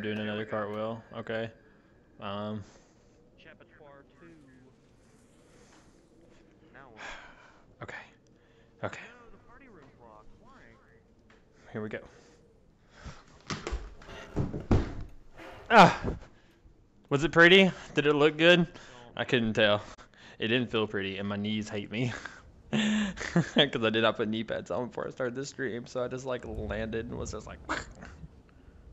I'm doing another cartwheel. Okay. Um. Okay. Okay. Here we go. Ah. Was it pretty? Did it look good? I couldn't tell. It didn't feel pretty, and my knees hate me. Because I did not put knee pads on before I started this stream, so I just like landed and was just like.